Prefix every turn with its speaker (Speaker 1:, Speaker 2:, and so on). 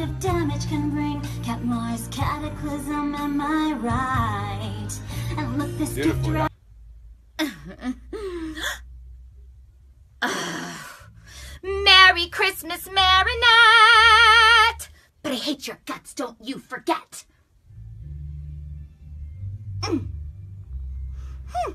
Speaker 1: of damage can bring. Cat Noir's cataclysm, am I right? And look, this
Speaker 2: Beautiful,
Speaker 1: gift
Speaker 3: Merry Christmas, Marinette! But I hate your guts, don't you forget! Mm. Hmm.